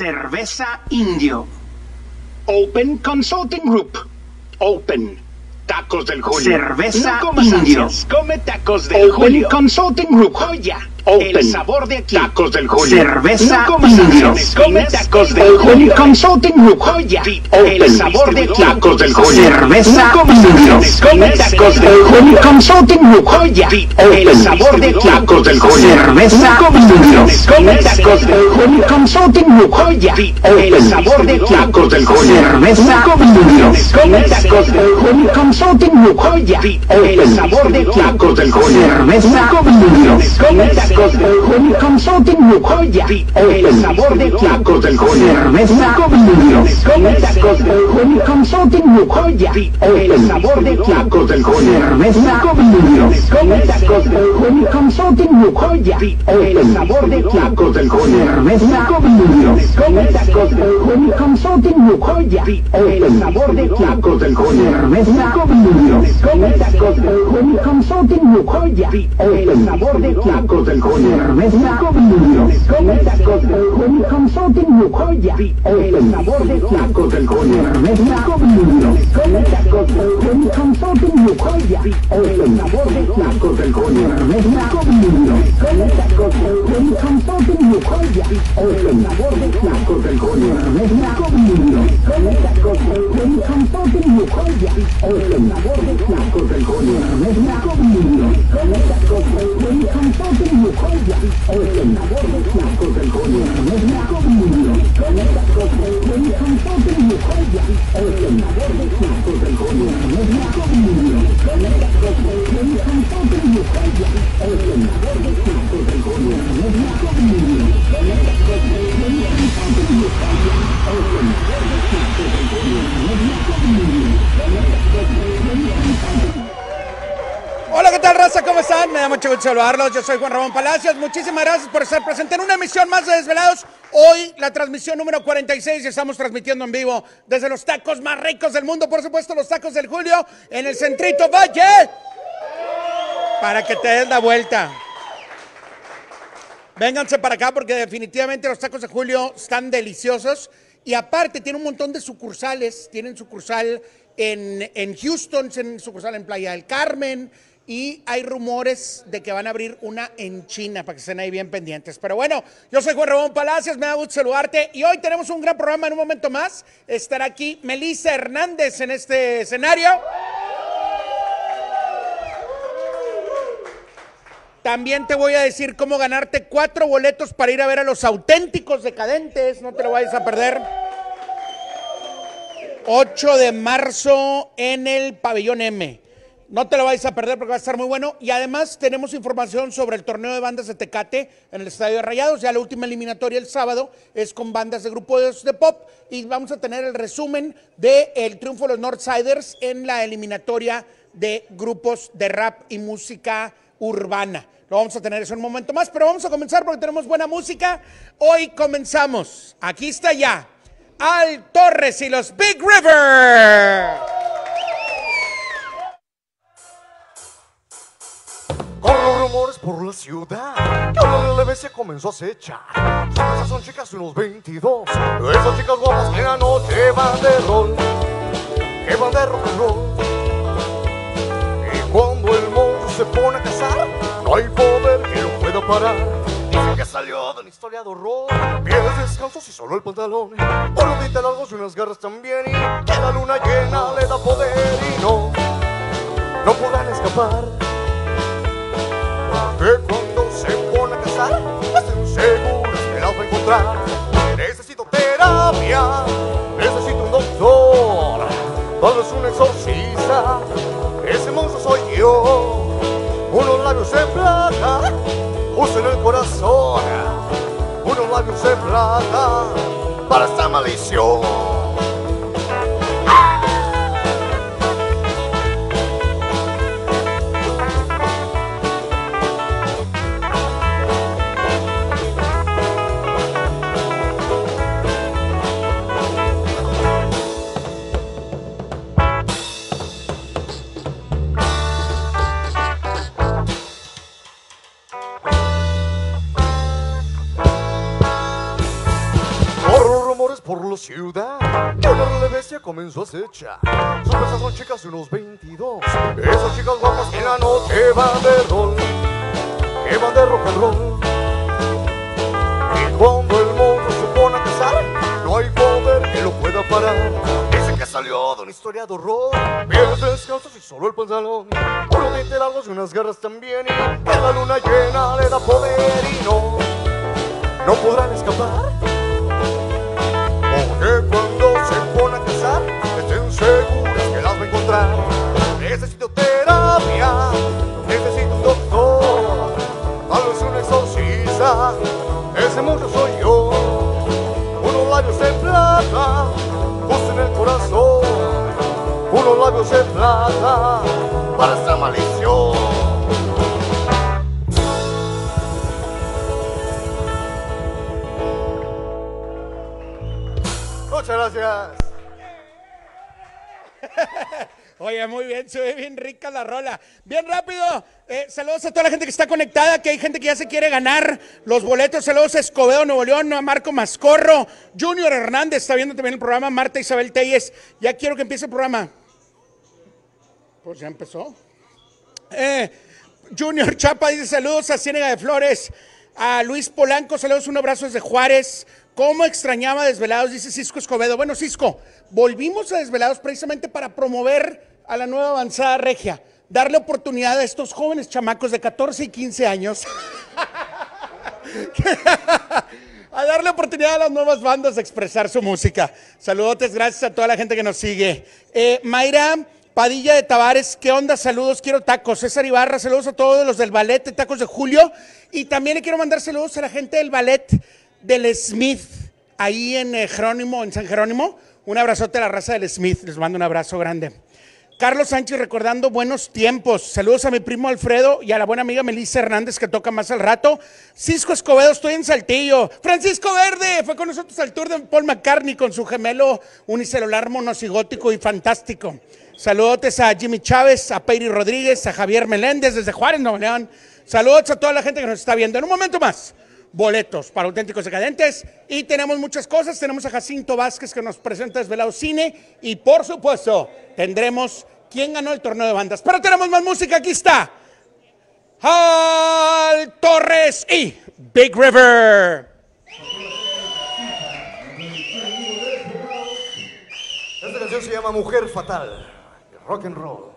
Cerveza Indio. Open Consulting Group. Open. Tacos del Julio. Cerveza no Indio. ansias, come tacos del Open Julio. Consulting Group. Joya. Open. El sabor de aquí. Tacos del Julio. Cerveza no comas Indio. ansias, come tacos del Open Julio. Consulting Group. Joya. Open. El sabor de aquí. Tacos del Julio. Cerveza no comas Indio. ansias, come tacos del Julio. Consulting Group. Joya. El sabor de aquí. Tacos del Julio. Cerveza no comas Indio. ansias, come tacos del Julio. Consulting Group. Joya. El sabor de aquí. Tacos del Julio. Cerveza no comas Indio. ansias, come tacos del Julio. Consulting Group. Joya. El sabor de aquí. Tacos del Julio. Cerveza Come Indio. tacos del Julio Consulting Group. Joya. El sabor de tacos del Julio. Cerveza Indio. Come tacos tacos del Julio. Consulting Group. Joya. El sabor de tacos del Julio. Cerveza Indio. Come tacos del Julio Consulting Group. Joya. El sabor de tacos del Julio. Cerveza Indio. Come tacos del Julio Consulting Group. Joya. El sabor de tacos del Julio. Cerveza Indio. Come tacos del Julio Consulting Group. Joya. El sabor de tacos del Julio. Cerveza Indio. Come tacos del Julio Consulting Group. Joya. El sabor de tacos del. Cerveza Consulting Consulting. Joya. El sabor de tacos del Julio. Cerveza Consulting. Joya. El sabor de tacos del Julio. Cerveza Consulting. Joya. El sabor de tacos del. Joya. El sabor Hola, ¿qué tal, raza? ¿Cómo están? Me da mucho gusto saludarlos. Yo soy Juan Ramón Palacios. Muchísimas gracias por estar presente en una emisión más de Desvelados. Hoy, la transmisión número 46 y estamos transmitiendo en vivo desde los tacos más ricos del mundo, por supuesto, los tacos del Julio, en el Centrito Valle. Para que te des la vuelta. Vénganse para acá porque definitivamente los tacos de Julio están deliciosos. Y aparte, tiene un montón de sucursales. Tienen sucursal en, en Houston, tienen sucursal en Playa del Carmen. Y hay rumores de que van a abrir una en China para que estén ahí bien pendientes. Pero bueno, yo soy Juan Ramón Palacios, me da gusto saludarte. Y hoy tenemos un gran programa en un momento más. Estará aquí Melissa Hernández en este escenario. También te voy a decir cómo ganarte cuatro boletos para ir a ver a los auténticos decadentes. No te lo vayas a perder. 8 de marzo en el pabellón M. No te lo vayas a perder porque va a estar muy bueno. Y además tenemos información sobre el torneo de bandas de Tecate en el Estadio de Rayados. Ya la última eliminatoria el sábado es con bandas de grupos de pop. Y vamos a tener el resumen del triunfo de los Northsiders en la eliminatoria de grupos de rap y música urbana. Lo vamos a tener eso en un momento más, pero vamos a comenzar porque tenemos buena música. Hoy comenzamos. Aquí está ya. Al Torres y los Big River. Rumores por la ciudad, que ahora la BC comenzó a acechar. Esas son chicas de unos 22, esas chicas guapas que anoche van de rol, que van de rock and roll. Y cuando el monstruo se pone a cazar, no hay poder que lo pueda parar. Dice que salió de una historia de horror, pies descalzos y solo el pantalón. Dientes largos y unas garras también, y que la luna llena le da poder y no, no podrán escapar que cuando se pone a cazar, estén seguros que la va a encontrar. Necesito terapia, necesito un doctor, tal vez un exorcista, ese monstruo soy yo. Unos labios en plata, usen el corazón, unos labios en plata para esta maldición. La ciudad que una relevancia comenzó a acechar. Sus presas son chicas de unos 22. Esas chicas guapas en la noche van de rol, que van de rock and roll. Y cuando el monstruo se pone a cazar, no hay poder que lo pueda parar. Dice que salió de una historia de horror, pies descalzos y solo el pantalón. Unos dientes largos y unas garras también. Y que la luna llena le da poder y no, no podrán escapar. Se pone a cazar, estén seguras que las va a encontrar. Necesito terapia, necesito un doctor, tal vez un exorcista, ese monstruo soy yo. Unos labios de plata, justo en el corazón, unos labios de plata para esta maldición. Gracias. Oye, muy bien, se ve bien rica la rola. Bien rápido, eh, saludos a toda la gente que está conectada, que hay gente que ya se quiere ganar los boletos. Saludos a Escobedo, Nuevo León, a Marco Mascorro, Junior Hernández, está viendo también el programa, Marta Isabel Telles. Ya quiero que empiece el programa. Pues ya empezó. Eh, Junior Chapa dice saludos a Ciénega de Flores, a Luis Polanco, saludos, un abrazo desde Juárez. ¿Cómo extrañaba Desvelados? Dice Cisco Escobedo. Bueno, Cisco, volvimos a Desvelados precisamente para promover a la nueva avanzada regia, darle oportunidad a estos jóvenes chamacos de 14 y 15 años. a darle oportunidad a las nuevas bandas de expresar su música. Saludotes, gracias a toda la gente que nos sigue. Eh, Mayra Padilla de Tavares, ¿qué onda? Saludos, quiero tacos. César Ibarra, saludos a todos los del ballet de Tacos de Julio. Y también le quiero mandar saludos a la gente del ballet del Smith, ahí en eh, Jerónimo, en San Jerónimo. Un abrazote a la raza del Smith, les mando un abrazo grande. Carlos Sánchez recordando buenos tiempos. Saludos a mi primo Alfredo y a la buena amiga Melissa Hernández que toca más al rato. Cisco Escobedo, estoy en Saltillo. Francisco Verde fue con nosotros al tour de Paul McCartney con su gemelo unicelular monosigótico y fantástico. Saludos a Jimmy Chávez, a Peiri Rodríguez, a Javier Meléndez desde Juárez, Nuevo León. Saludos a toda la gente que nos está viendo. En un momento más, boletos para auténticos decadentes. Y tenemos muchas cosas. Tenemos a Jacinto Vázquez que nos presenta Desvelado Cine. Y por supuesto, tendremos quién ganó el torneo de bandas. Pero tenemos más música. Aquí está. Al Torres y Big River. Esta canción se llama Mujer Fatal, rock and roll.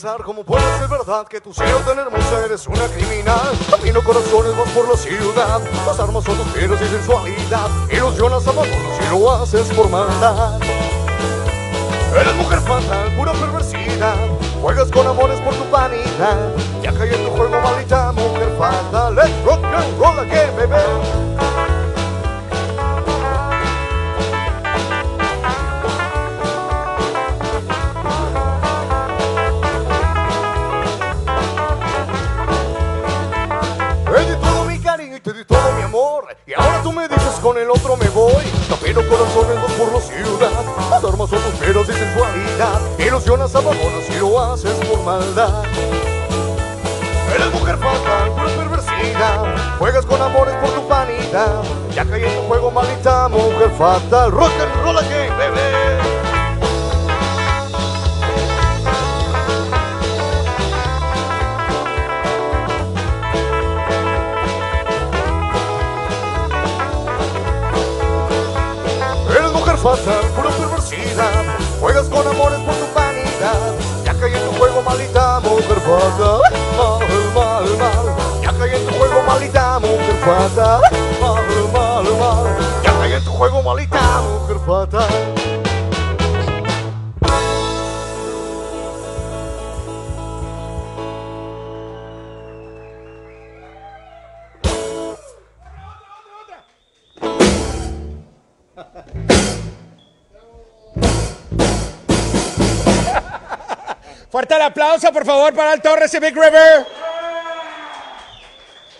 Pensar cómo puede ser verdad que tú siendo tan hermosa eres una criminal. Camino corazones vas por la ciudad, las armas son tus y sensualidad. Ilusionas a abandonos y lo haces por maldad. Eres mujer fatal, pura perversidad. Juegas con amores por tu vanidad. Ya caí en tu juego, maldita mujer fatal. Let's rock and roll again, baby. Te di todo mi amor Y ahora tú me dices con el otro me voy Camino corazones dos por la ciudad Las armas son tus y sensualidad Ilusionas, abandonas y lo haces por maldad. Eres mujer fatal, pura perversidad. Juegas con amores por tu vanidad. Ya caí en tu juego, maldita mujer fatal. Rock and roll again, baby Fatal, pura perversidad Juegas con amores por tu vanidad Ya caí en tu juego, maldita mujer fatal Mal, mal, mal Ya caí en tu juego, maldita mujer fatal Mal, mal, mal Ya caí en tu juego, maldita mujer fatal favor, para Al Torres y Big River.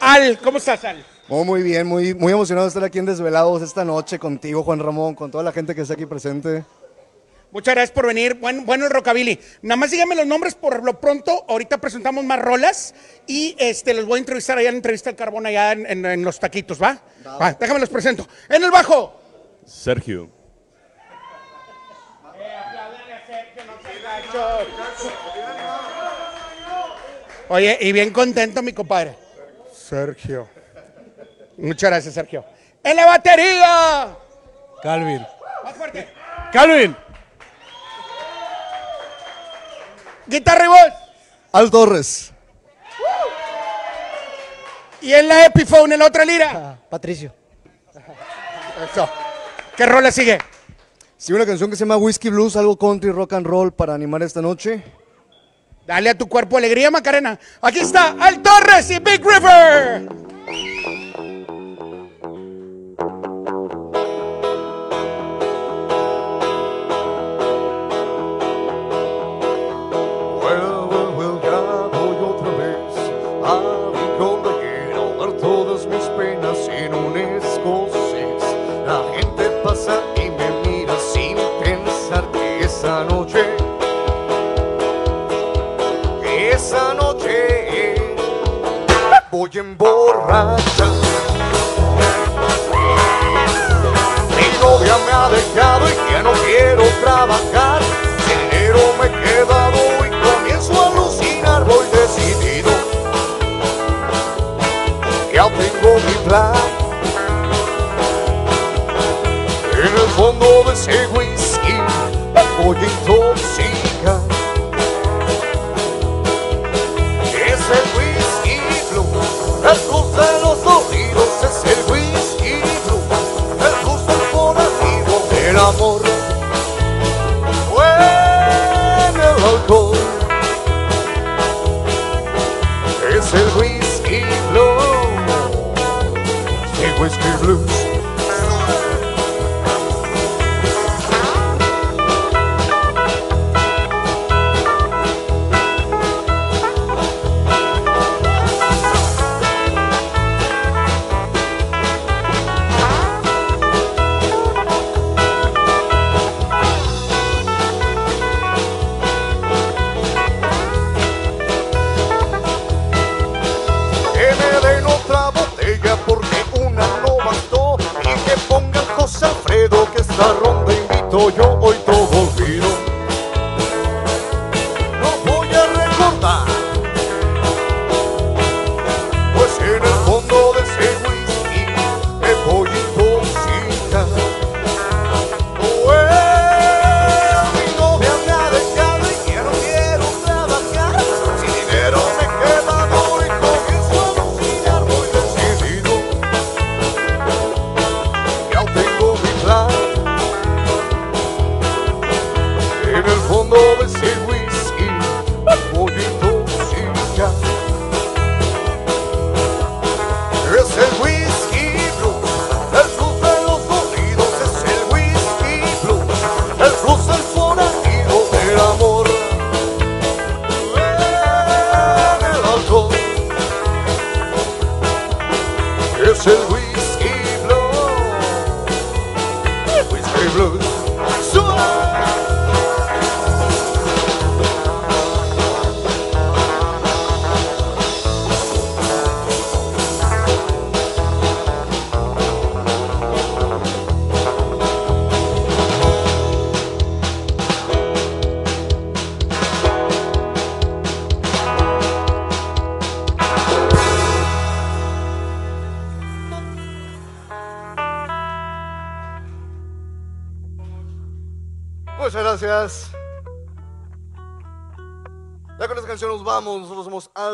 Al, ¿cómo estás, Al? Oh, muy bien, muy, muy emocionado de estar aquí en Desvelados esta noche contigo, Juan Ramón, con toda la gente que está aquí presente. Muchas gracias por venir. Buen, bueno el rockabilly. Nada más díganme los nombres por lo pronto. Ahorita presentamos más rolas y este los voy a entrevistar allá en la entrevista del carbón allá en, en- en los taquitos, ¿va? Va, déjame los presento. En el bajo. Sergio. Oye, y bien contento mi compadre. Sergio. Muchas gracias, Sergio. En la batería. Calvin. Más fuerte. Calvin. Guitarra y voz. Al Torres. Y en la Epiphone, en la otra lira. Patricio. Eso. ¿Qué rola sigue? Sí, una canción que se llama Whiskey Blues, algo country rock and roll para animar esta noche. Dale a tu cuerpo alegría, Macarena. Aquí está Al Torres y Big River.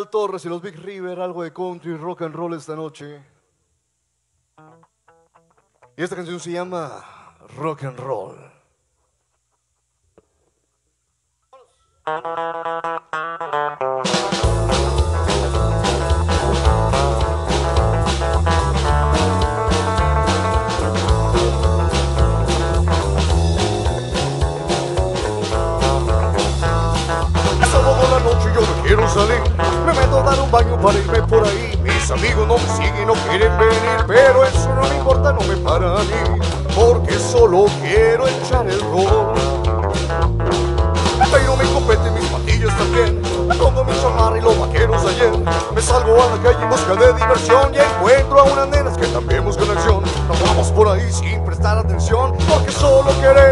Torres y los Big River, algo de country rock and roll esta noche. Y esta canción se llama Rock and Roll. Por ahí sin prestar atención, porque solo queremos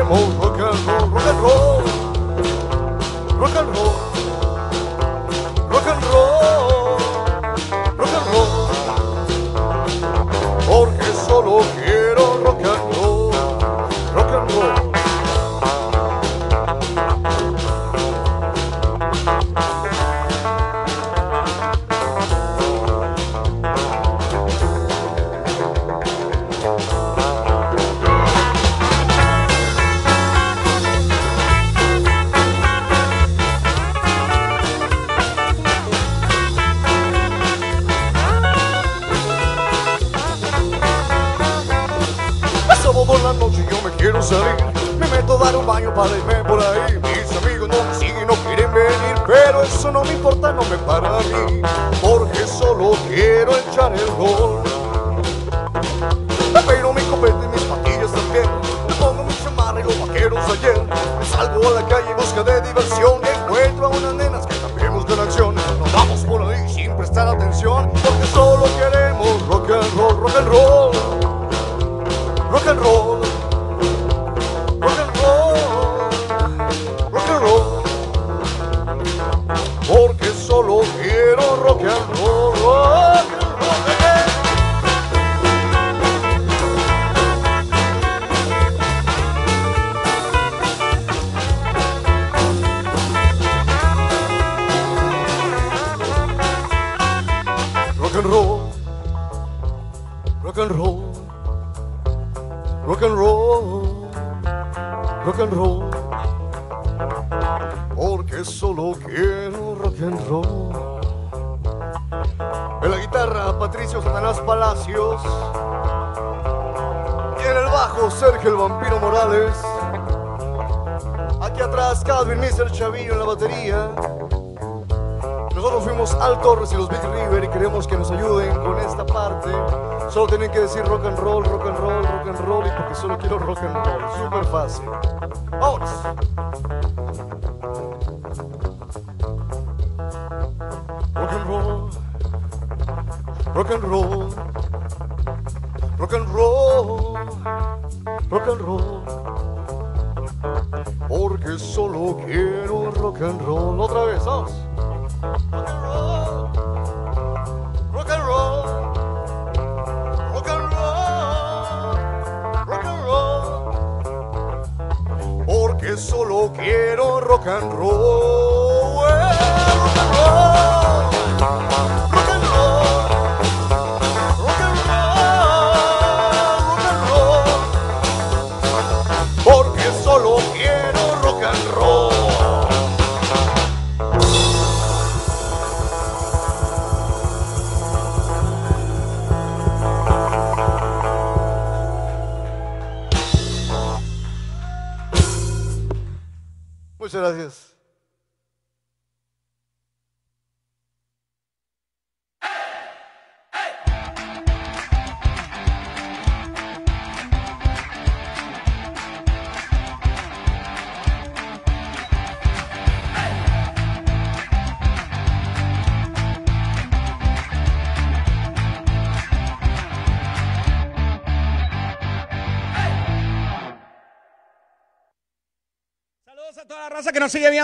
Y en el bajo, Sergio el Vampiro Morales. Aquí atrás, Calvin Mr. Chavillo en la batería. Nosotros fuimos Al Torres y los Big River y queremos que nos ayuden con esta parte. Solo tienen que decir rock and roll, rock and roll, rock and roll y porque solo quiero rock and roll. Súper fácil. Vámonos. Rock and roll. Rock and roll. Rock and roll. Porque solo quiero rock and roll. Otra vez, vamos. Rock and roll. Rock and roll. Rock and roll. Rock and roll. Porque solo quiero rock and roll.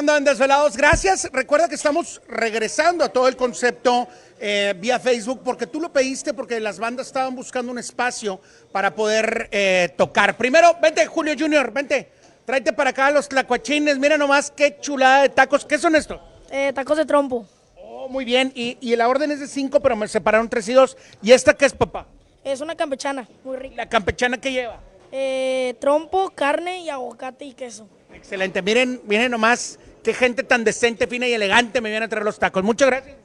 En Desvelados. Gracias. Recuerda que estamos regresando a todo el concepto eh, vía Facebook porque tú lo pediste porque las bandas estaban buscando un espacio para poder eh, tocar. Primero, vente, Julio Junior, vente. Tráete para acá los tlacuachines. Mira nomás qué chulada de tacos. ¿Qué son estos? Eh, tacos de trompo. Oh, muy bien. Y, y la orden es de cinco, pero me separaron tres y dos. ¿Y esta qué es, papá? Es una campechana, muy rica. La campechana que lleva. Eh, trompo, carne y aguacate y queso. Excelente. Miren, miren nomás qué gente tan decente, fina y elegante me viene a traer los tacos. Muchas gracias.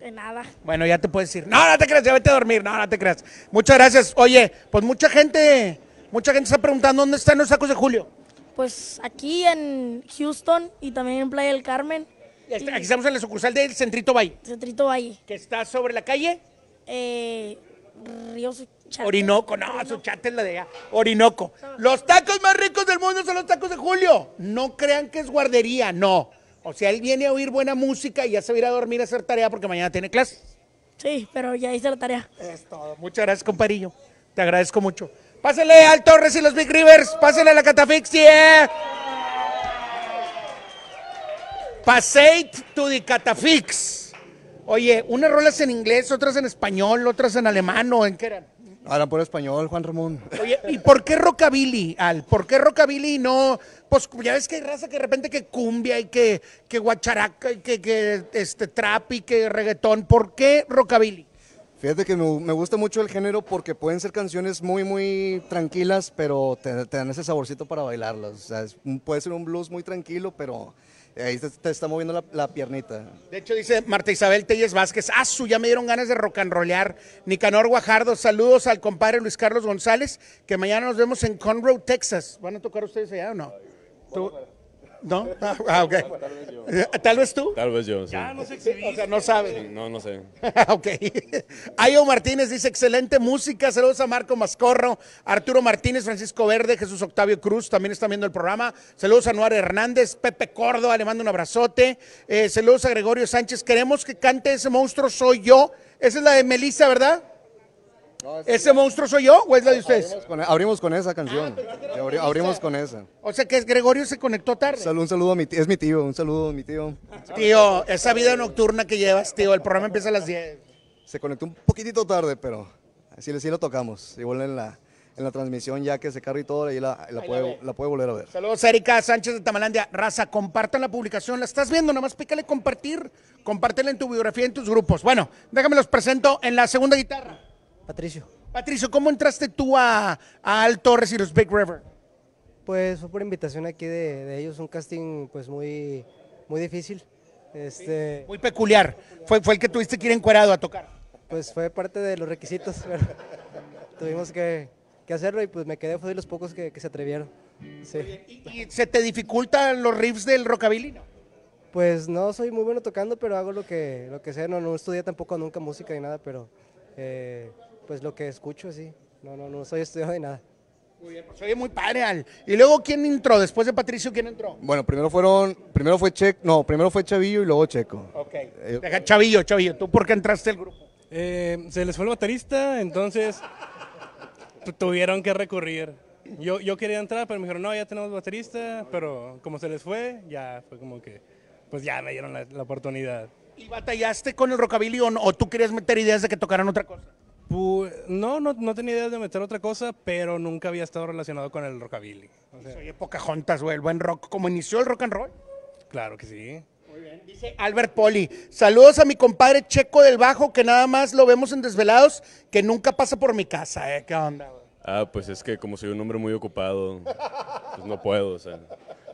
De nada. Bueno, ya te puedes ir. No, no te creas, ya vete a dormir. No, no te creas. Muchas gracias. Oye, pues mucha gente, mucha gente está preguntando dónde están los tacos de Julio. Pues aquí en Houston y también en Playa del Carmen. Y Aquí estamos en la sucursal del Centrito Bay, Centrito Valle. que está sobre la calle. Eh, Río Orinoco, no, Suchate es la de allá. Orinoco. Los tacos más ricos del mundo son los tacos de Julio. No crean que es guardería, no. O sea, él viene a oír buena música y ya se va a ir a dormir a hacer tarea porque mañana tiene clase. Sí, pero ya hice la tarea. Es todo. Muchas gracias, comparillo. Te agradezco mucho. Pásale al Torres y los Big Rivers. Pásale a la Catafixie. Passate to the Catafix. Oye, unas rolas en inglés, otras en español, otras en alemán o en qué eran. Hablan por español, Juan Ramón. Oye, ¿y por qué rockabilly, Al? ¿Por qué rockabilly y no? Pues ya ves que hay raza que de repente que cumbia y que, que guacharaca y que, que este, trap y que reggaetón. ¿Por qué rockabilly? Fíjate que me, me gusta mucho el género porque pueden ser canciones muy, muy tranquilas, pero te, te dan ese saborcito para bailarlas. O sea, es puede ser un blues muy tranquilo, pero ahí te, te está moviendo la, la piernita. De hecho, dice Marta Isabel Telles Vázquez, ah, su, ya me dieron ganas de rock and rollear. Nicanor Guajardo, saludos al compadre Luis Carlos González, que mañana nos vemos en Conroe, Texas. ¿Van a tocar ustedes allá o no? ¿Tú? ¿No? Ah, ok. ¿Tal vez tú? Tal vez yo, sí. O sea, no sabes. No, no sé. ok. Ayo Martínez dice, excelente música. Saludos a Marco Mascorro, Arturo Martínez, Francisco Verde, Jesús Octavio Cruz, también están viendo el programa. Saludos a Noar Hernández, Pepe Córdoba, le mando un abrazote. Eh, saludos a Gregorio Sánchez. Queremos que cante ese monstruo soy yo. Esa es la de Melissa, ¿verdad? ¿Ese monstruo soy yo o es la de ustedes? Abrimos con, abrimos con esa canción. Abri- abrimos con esa. O sea que es Gregorio se conectó tarde. Salud, un saludo a mi tío. Es mi tío, un saludo a mi tío. Tío, esa vida nocturna que llevas, tío, el programa empieza a las 10. Se conectó un poquitito tarde, pero sí, sí lo tocamos. Igual en la, en la transmisión, ya que se carga y todo, ahí la, la, puede, la puede volver a ver. Saludos a Erika Sánchez de Tamalandia. Raza, compartan la publicación. La estás viendo, nada más pícale compartir. Compártela en tu biografía, en tus grupos. Bueno, déjame los presento en la segunda guitarra. Patricio, Patricio, ¿cómo entraste tú a, a Al Torres y los Big River? pues fue por invitación aquí de, de ellos, un casting pues muy, muy difícil. Este, Muy peculiar. Fue, fue el que tuviste que ir encuerado a tocar. pues fue parte de los requisitos, pero tuvimos que, que hacerlo y pues me quedé, fue de los pocos que, que se atrevieron. Sí. ¿Y, y se te dificultan los riffs del rockabilly? no? Pues no soy muy bueno tocando, pero hago lo que, lo que sé, no, no estudié tampoco nunca música ni nada, pero eh, pues lo que escucho, sí. No, no, no soy estudiado de nada. Muy bien, pues oye, muy padre, Al. Y luego, ¿quién entró? Después de Patricio, ¿quién entró? Bueno, primero fueron, primero fue Checo, no, primero fue Chavillo y luego Checo. Ok. Deja, Chavillo, Chavillo, ¿tú por qué entraste al grupo? Eh, se les fue el baterista, entonces tu- tuvieron que recurrir. Yo, yo quería entrar, pero me dijeron, no, ya tenemos baterista, pero como se les fue, ya fue como que, pues ya me dieron la, la oportunidad. ¿Y batallaste con el rockabilly o, no? o tú querías meter ideas de que tocaran otra cosa? No, no, no tenía idea de meter otra cosa, pero nunca había estado relacionado con el rockabilly. O sea, Oye, Pocahontas, güey, el buen rock. ¿Cómo inició el rock and roll? claro que sí. Dice Albert Poli. Saludos a mi compadre Checo del Bajo, que nada más lo vemos en Desvelados, que nunca pasa por mi casa, ¿eh? ¿Qué onda, güey? Ah, pues es que como soy un hombre muy ocupado, pues no puedo, o sea,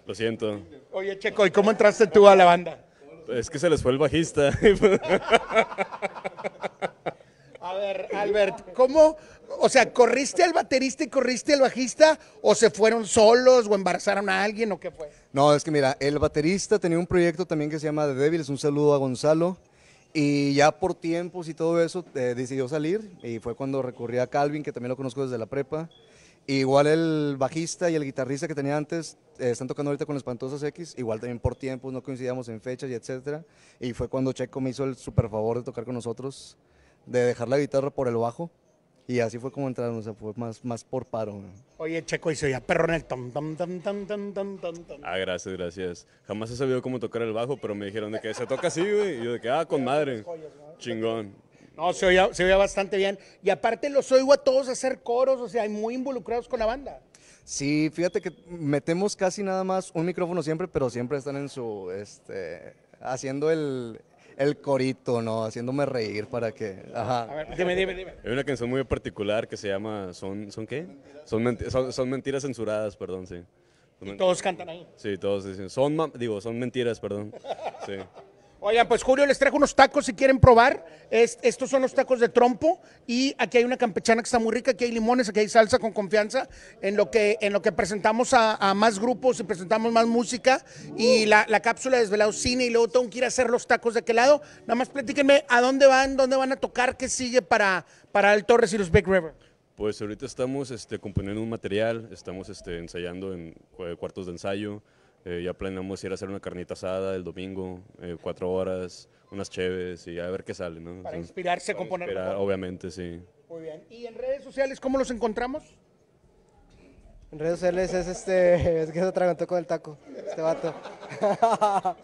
lo siento. Oye, Checo, ¿y cómo entraste tú a la banda? Es que se les fue el bajista. A ver, Albert, ¿cómo? O sea, ¿corriste al baterista y corriste al bajista? ¿O se fueron solos o embarazaron a alguien o qué fue? No, es que mira, el baterista tenía un proyecto también que se llama The Devils, un saludo a Gonzalo. Y ya por tiempos y todo eso eh, decidió salir y fue cuando recurrí a Calvin, que también lo conozco desde la prepa. Igual el bajista y el guitarrista que tenía antes eh, están tocando ahorita con Espantosas X, igual también por tiempos no coincidíamos en fechas y etcétera. Y fue cuando Checo me hizo el super favor de tocar con nosotros, de dejar la guitarra por el bajo. Y así fue como entraron, o sea, fue más, más por paro. ¿no? Oye, Checo hizo ya perro en el tom, tom, tom, tom, tom, tom, tom, tom. Ah, gracias, gracias. Jamás he sabido cómo tocar el bajo, pero me dijeron de que se toca así, güey. Y yo de que, ah, con madre. Chingón. No, se oía, se oía bastante bien. Y aparte los oigo a todos hacer coros, o sea, muy involucrados con la banda. Sí, fíjate que metemos casi nada más un micrófono siempre, pero siempre están en su, este, haciendo el, el corito, ¿no? Haciéndome reír para que, A ajá. ver, dime, dime, dime. Hay una canción muy particular que se llama ¿Son, ¿son qué? Son, menti- son, son mentiras censuradas, perdón, sí. Todos cantan ahí. Sí, todos dicen, son, digo, son mentiras, perdón. Sí. Oigan, pues Julio les trajo unos tacos si quieren probar. Es- estos son los tacos de trompo y aquí hay una campechana que está muy rica, aquí hay limones, aquí hay salsa con confianza en lo que, en lo que presentamos a, a más grupos y presentamos más música y la, la cápsula de Desvelado Cine y luego tengo que ir a hacer los tacos de aquel lado. Nada más platíquenme a dónde van, dónde van a tocar, qué sigue para, para el Torres y los Big River. Pues ahorita estamos este, componiendo un material, estamos este, ensayando en cu- cuartos de ensayo. Eh, ya planeamos ir a hacer una carnita asada el domingo, eh, cuatro horas, unas cheves y a ver qué sale, ¿no? Para inspirarse Para componer inspirar, obviamente, sí. Muy bien. ¿Y en redes sociales cómo los encontramos? En redes sociales es este, es que se atragantó con el taco, este vato.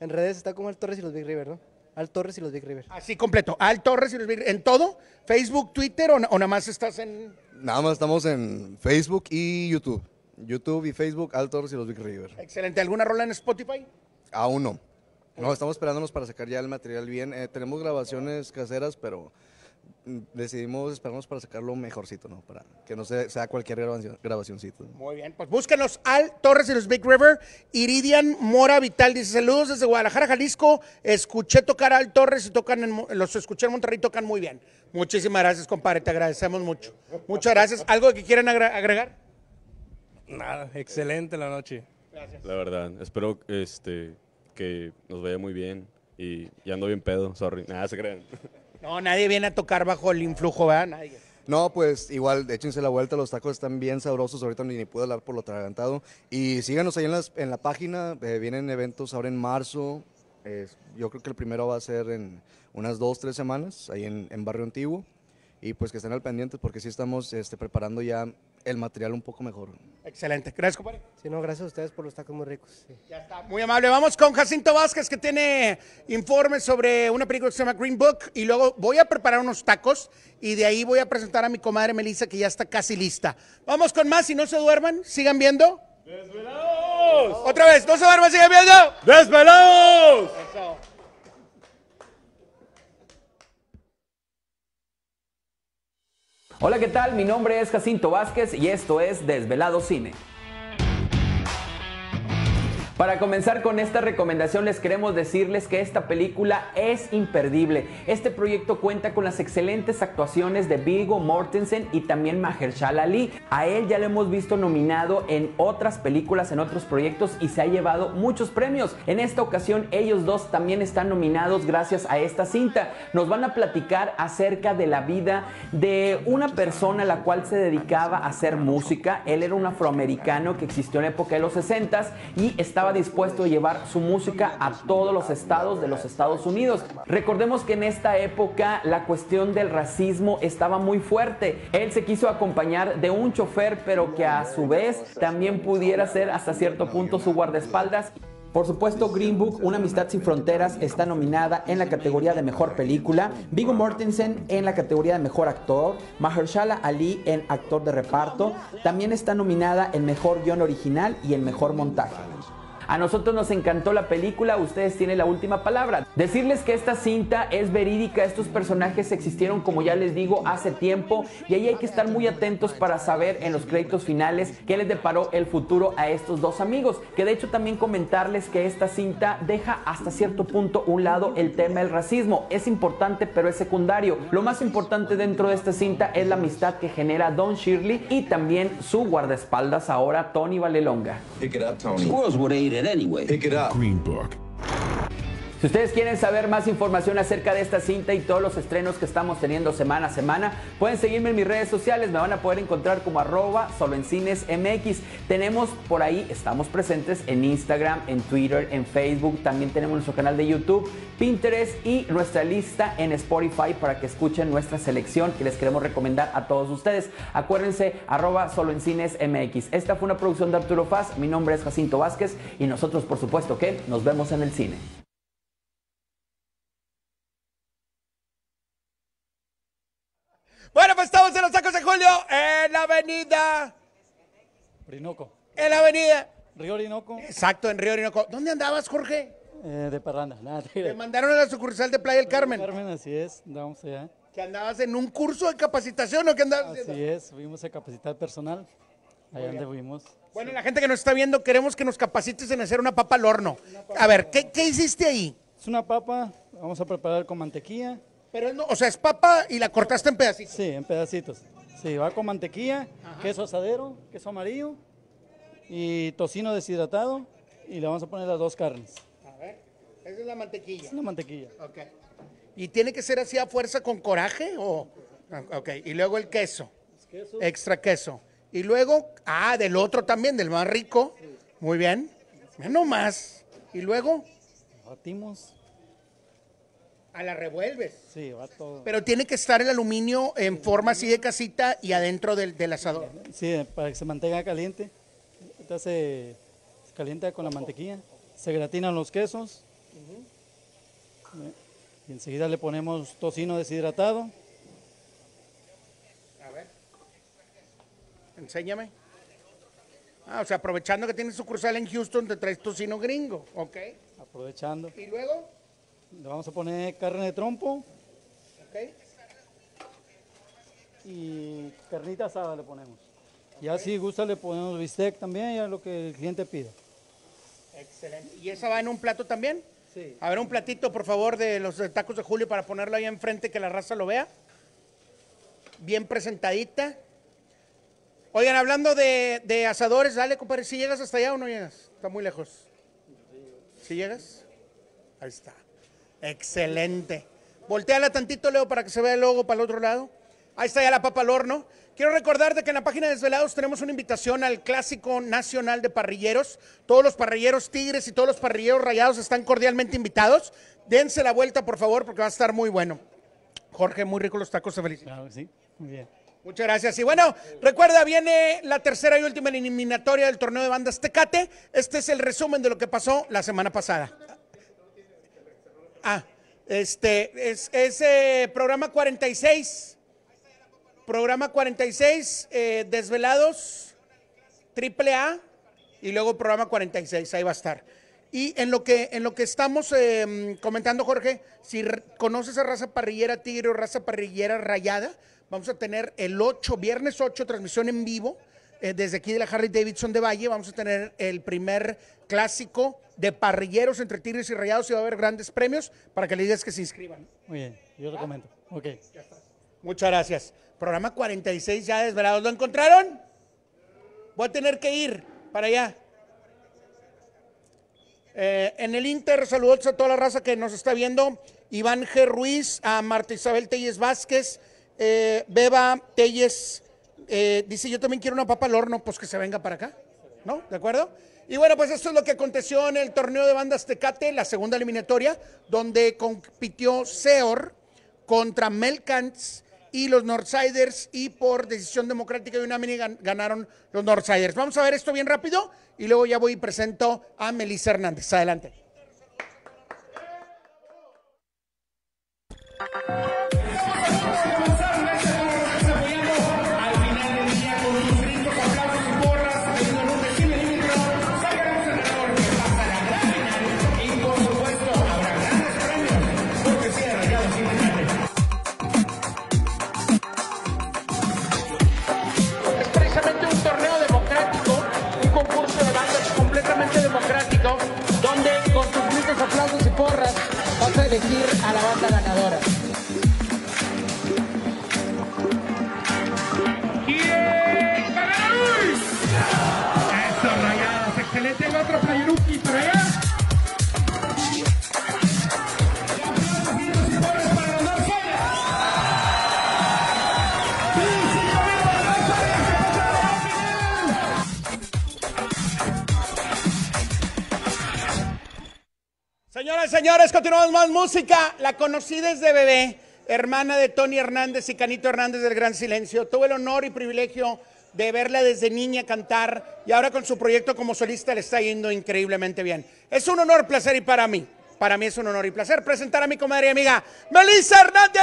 en redes está como Al Torres y los Big River, ¿no? Al Torres y los Big River. Así completo. Al Torres y los Big ¿En todo? ¿Facebook, Twitter o, o nada más estás en...? Nada más estamos en Facebook y YouTube. YouTube y Facebook, Altos y los Big River. Excelente. ¿Alguna rola en Spotify? Aún no. No, estamos esperándonos para sacar ya el material bien. Eh, tenemos grabaciones caseras, pero mm, decidimos esperarnos para sacarlo mejorcito, ¿no? Para que no sea, sea cualquier grabación, grabacioncito. Muy bien, pues búsquenos al Torres y los Big River. Iridian Mora Vital dice saludos desde Guadalajara, Jalisco. Escuché tocar al Torres y tocan en los escuché en Monterrey, tocan muy bien. Muchísimas gracias, compadre, te agradecemos mucho. Muchas gracias. ¿Algo que quieran agregar? Nada, excelente la noche. La verdad, espero este, que nos vaya muy bien y ya ando bien pedo, sorry. Nada, se crean. No, nadie viene a tocar bajo el influjo, ¿verdad? Nadie. No, pues igual, échense la vuelta, los tacos están bien sabrosos, ahorita ni, ni puedo hablar por lo atragantado. Y síganos ahí en, las- en la página, eh, vienen eventos ahora en marzo, eh, yo creo que el primero va a ser en unas dos, tres semanas, ahí en, en Barrio Antiguo. Y pues que estén al pendiente porque sí estamos este, preparando ya el material un poco mejor. Excelente. Gracias, compadre. Sí, no, gracias a ustedes por los tacos muy ricos. sí. Ya está, muy amable. Vamos con Jacinto Vázquez que tiene informes sobre una película que se llama Green Book y luego voy a preparar unos tacos y de ahí voy a presentar a mi comadre Melissa que ya está casi lista. Vamos con más y no se duerman, sigan viendo. ¡Desvelados! Otra vez, no se duerman, sigan viendo. ¡Desvelados! Hola, ¿qué tal? Mi nombre es Jacinto Vázquez y esto es Desvelado Cine. Para comenzar con esta recomendación les queremos decirles que esta película es imperdible. Este proyecto cuenta con las excelentes actuaciones de Viggo Mortensen y también Mahershala Ali. A él ya lo hemos visto nominado en otras películas, en otros proyectos y se ha llevado muchos premios. En esta ocasión ellos dos también están nominados gracias a esta cinta. Nos van a platicar acerca de la vida de una persona la cual se dedicaba a hacer música. Él era un afroamericano que existió en la época de los 60s y estaba dispuesto a llevar su música a todos los estados de los Estados Unidos. Recordemos que en esta época la cuestión del racismo estaba muy fuerte. Él se quiso acompañar de un chofer, pero que a su vez también pudiera ser hasta cierto punto su guardaespaldas. Por supuesto, Green Book, Una amistad sin fronteras, está nominada en la categoría de mejor película, Viggo Mortensen en la categoría de mejor actor, Mahershala Ali en actor de reparto, también está nominada en mejor guion original y en mejor montaje. A nosotros nos encantó la película, ustedes tienen la última palabra. Decirles que esta cinta es verídica, estos personajes existieron como ya les digo hace tiempo y ahí hay que estar muy atentos para saber en los créditos finales qué les deparó el futuro a estos dos amigos. Que de hecho también comentarles que esta cinta deja hasta cierto punto un lado el tema del racismo. Es importante pero es secundario. Lo más importante dentro de esta cinta es la amistad que genera Don Shirley y también su guardaespaldas ahora Tony Valelonga. Pick it up, Tony. Squirrels it anyway. Pick it up. Green Book. Si ustedes quieren saber más información acerca de esta cinta y todos los estrenos que estamos teniendo semana a semana, pueden seguirme en mis redes sociales, me van a poder encontrar como arroba solo en cines MX. Tenemos por ahí, estamos presentes en Instagram, en Twitter, en Facebook, también tenemos nuestro canal de YouTube, Pinterest y nuestra lista en Spotify para que escuchen nuestra selección que les queremos recomendar a todos ustedes. Acuérdense, arroba solo en cines MX. Esta fue una producción de Arturo Faz, mi nombre es Jacinto Vázquez y nosotros por supuesto que nos vemos en el cine. Bueno, pues estamos en los tacos de Julio, en la avenida. Orinoco. En la avenida. Río Orinoco, Exacto, en Río Orinoco. ¿Dónde andabas, Jorge? eh, de Parranda. Nada, Te mandaron a la sucursal de Playa del Carmen. Carmen, así es, andamos allá. ¿Que andabas en un curso de capacitación o qué andabas haciendo? Así es, fuimos a capacitar personal. Allá donde fuimos. Bueno, la gente que nos está viendo, queremos que nos capacites en hacer una papa al horno. A ver, ¿qué, qué hiciste ahí? Es una papa, vamos a preparar con mantequilla. Pero no, o sea, es papa y la cortaste en pedacitos. Sí, en pedacitos. Sí, va con mantequilla, queso asadero, queso amarillo y tocino deshidratado y le vamos a poner las dos carnes. A ver, esa es la mantequilla. Es una mantequilla. Ok. ¿Y tiene que ser así a fuerza con coraje o...? ah, Ok, y luego el queso. Extra queso. Y luego, ah, del otro también, del más rico. Muy bien. No más. Y luego, Batimos. A la revuelves. Sí, va todo. Pero tiene que estar el aluminio en forma así de casita y adentro del, del asador. Sí, para que se mantenga caliente. Entonces se calienta con la mantequilla. Se gratinan los quesos. Y enseguida le ponemos tocino deshidratado. A ver. Enséñame. Ah, o sea, aprovechando que tienes sucursal en Houston, te traes tocino gringo. Ok. Aprovechando. Y luego, Le vamos a poner carne de trompo ok. y carnita asada le ponemos. Ya si gusta le ponemos bistec también, ya lo que el cliente pida. Excelente. ¿Y esa va en un plato también? Sí. A ver, un platito, por favor, de los tacos de Julio para ponerlo ahí enfrente, que la raza lo vea. Bien presentadita. Oigan, hablando de, de asadores, dale, compadre, si llegas hasta allá o no llegas? Está muy lejos. ¿Sí llegas? Ahí está. Excelente. Volteala tantito, Leo, para que se vea el logo para el otro lado. Ahí está ya la papa al horno. Quiero recordarte que en la página de Desvelados tenemos una invitación al Clásico Nacional de Parrilleros. Todos los parrilleros tigres y todos los parrilleros rayados están cordialmente invitados. Dense la vuelta, por favor, porque va a estar muy bueno. Jorge, muy rico los tacos, te felicito. Claro que sí, muy bien. Muchas gracias. Y bueno, recuerda, viene la tercera y última eliminatoria del torneo de bandas Tecate. Este es el resumen de lo que pasó la semana pasada. Ah, este, es, es, eh, programa 46. Programa 46, eh, Desvelados, Triple A, y luego programa 46, ahí va a estar. Y en lo que, en lo que estamos eh, comentando, Jorge, si conoces a raza parrillera tigre o raza parrillera rayada, vamos a tener el 8, viernes 8, transmisión en vivo, eh, desde aquí de la Harry Davidson de Valle, vamos a tener el primer clásico de parrilleros entre tigres y rayados y va a haber grandes premios para que le digas que se inscriban. Muy bien, yo lo comento. Ok. Muchas gracias. Programa 46 ya desvelados. ¿Lo encontraron? Voy a tener que ir para allá. Eh, en el Inter, saludos a toda la raza que nos está viendo. Iván G. Ruiz, a Marta Isabel Telles Vázquez, eh, Beba Telles, eh, dice yo también quiero una papa al horno, pues que se venga para acá. ¿No? ¿De acuerdo? Y bueno, pues esto es lo que aconteció en el torneo de bandas Tecate, la segunda eliminatoria, donde compitió Seor contra Melkants y los Northsiders y por decisión democrática y unánime gan- ganaron los Northsiders. Vamos a ver esto bien rápido y luego ya voy y presento a Melissa Hernández. Adelante. Continuamos más música. La conocí desde bebé, hermana de Tony Hernández y Canito Hernández del Gran Silencio. Tuve el honor y privilegio de verla desde niña cantar y ahora con su proyecto como solista le está yendo increíblemente bien. Es un honor, placer y para mí, para mí es un honor y placer presentar a mi comadre y amiga Melissa Hernández.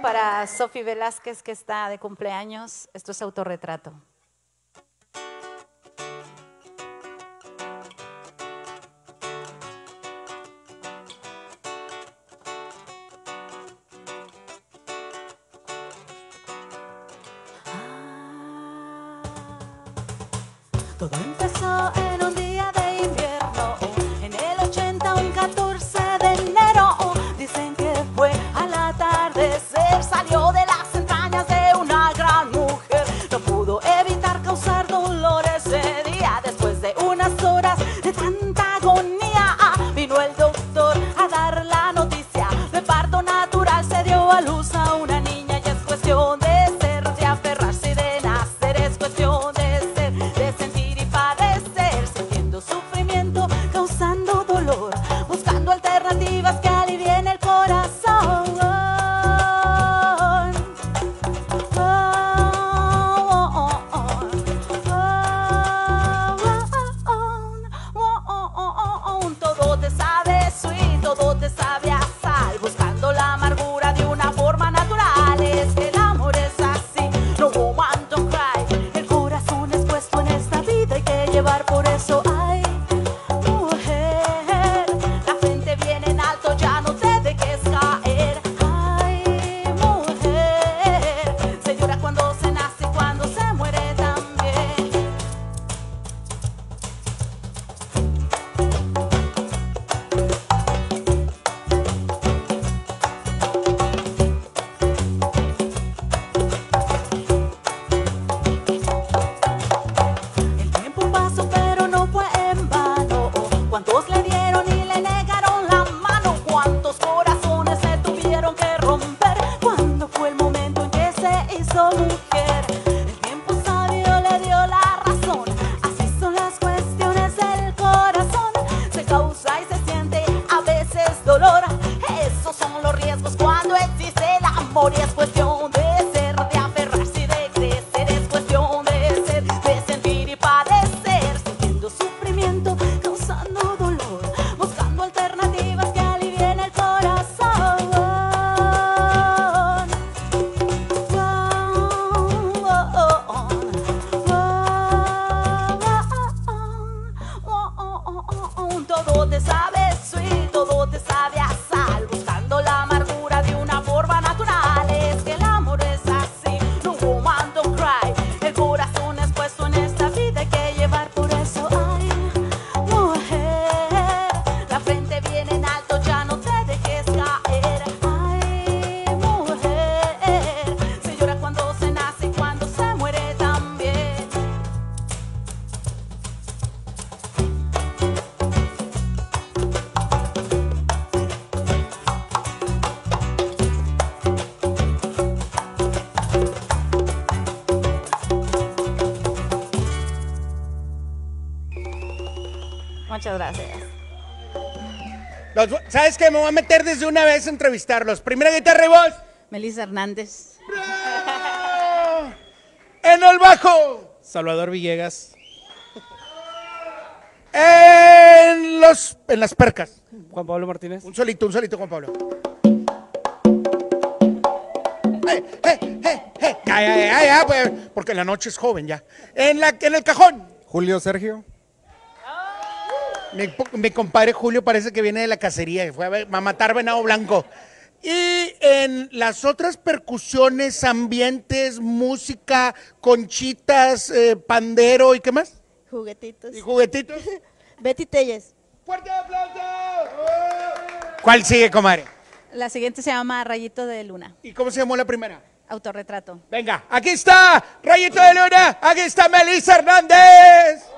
Para Sofi Velázquez que está de cumpleaños. Esto es autorretrato. ¿sabes qué? Me voy a meter desde una vez a entrevistarlos. Primera guitarra y voz. Melissa Hernández. En el bajo. Salvador Villegas. En los en las percas. Juan Pablo Martínez. Un solito, un solito, Juan Pablo. Eh, eh, eh, pues, porque la noche es joven ya. En la en el cajón. Julio Sergio. Mi, mi, compadre Julio parece que viene de la cacería, que fue a, matar venado blanco. Y en las otras percusiones, ambientes, música, conchitas, eh, pandero y qué más? Juguetitos. ¿Y juguetitos? Betty Telles. ¡Fuerte aplauso! ¿Cuál sigue, comadre? La siguiente se llama Rayito de Luna. ¿Y cómo se llamó la primera? Autorretrato. Venga, aquí está Rayito de Luna, aquí está Melissa Hernández.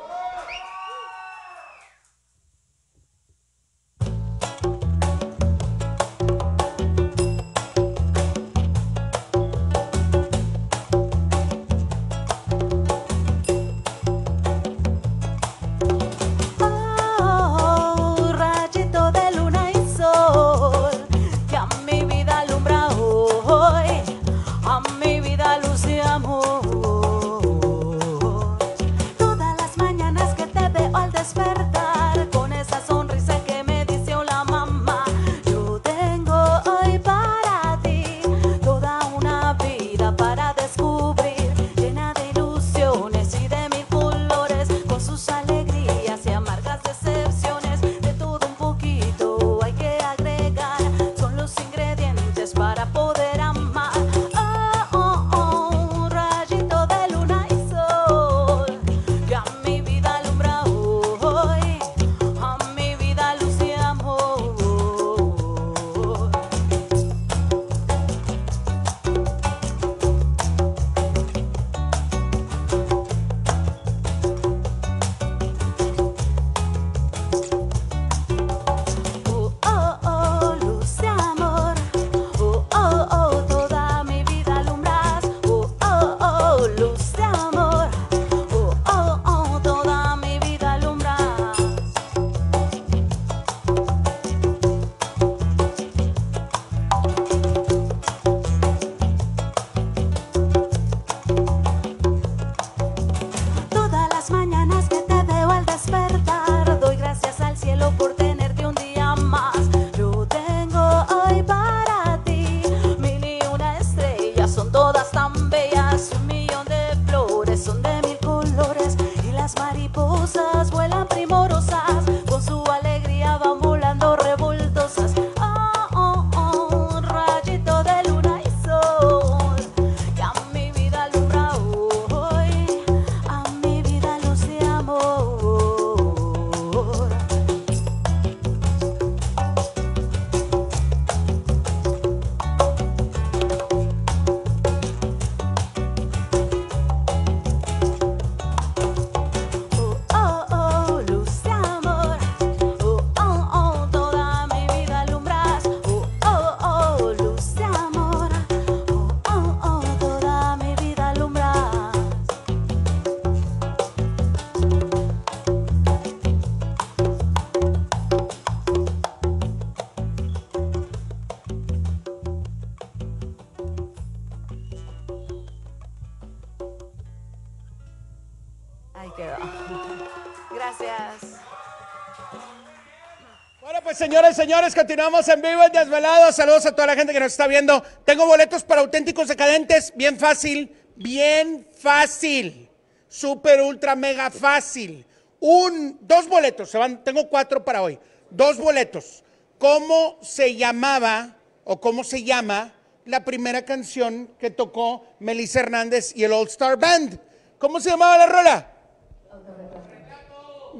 Señores continuamos en vivo en Desvelado. Saludos a toda la gente que nos está viendo. Tengo boletos para auténticos decadentes. Bien fácil, bien fácil. Super, ultra, mega fácil. Un, dos boletos, se van, tengo cuatro para hoy. Dos boletos. ¿Cómo se llamaba o cómo se llama la primera canción que tocó Melissa Hernández y el All Star Band? ¿Cómo se llamaba la rola?